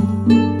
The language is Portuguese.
mim.